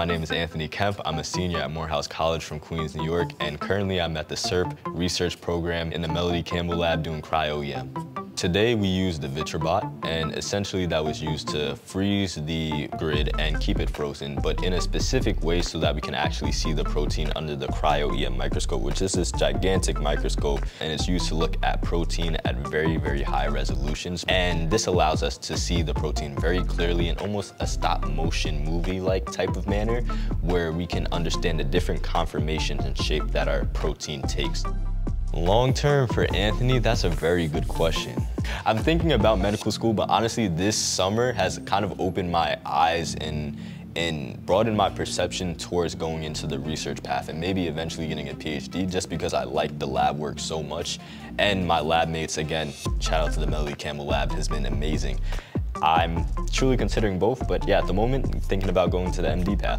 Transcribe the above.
My name is Anthony Kemp. I'm a senior at Morehouse College from Queens, New York, and currently I'm at the SURP research program in the Melody Campbell lab doing cryo-EM. Today we used the Vitrobot, and essentially that was used to freeze the grid and keep it frozen, but in a specific way so that we can actually see the protein under the cryo-EM microscope, which is this gigantic microscope, and it's used to look at protein at very, very high resolutions. And this allows us to see the protein very clearly in almost a stop motion movie-like type of manner, where we can understand the different conformations and shape that our protein takes. Long term for Anthony, that's a very good question. I'm thinking about medical school, but honestly, this summer has kind of opened my eyes and and broadened my perception towards going into the research path and maybe eventually getting a PhD just because I like the lab work so much. And my lab mates, again, shout out to the Melody Campbell lab, has been amazing. I'm truly considering both, but yeah, at the moment, thinking about going to the MD path.